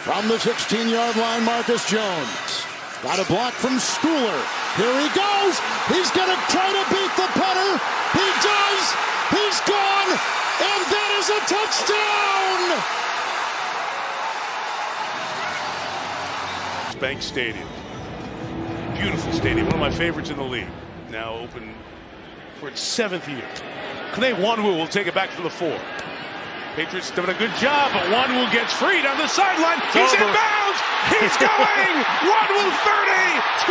From the 16-yard line, Marcus Jones. Got a block from Schooler. Here he goes. He's going to try to beat the putter. He does. He's gone. And that is a touchdown. Bank Stadium. Beautiful stadium. One of my favorites in the league. Now open for its seventh year. Kene Nwangwu will take it back for the four. Patriots doing a good job, but Nwangwu gets free down the sideline. He's over. in bounds. He's going. Nwangwu 30, 20. He will score.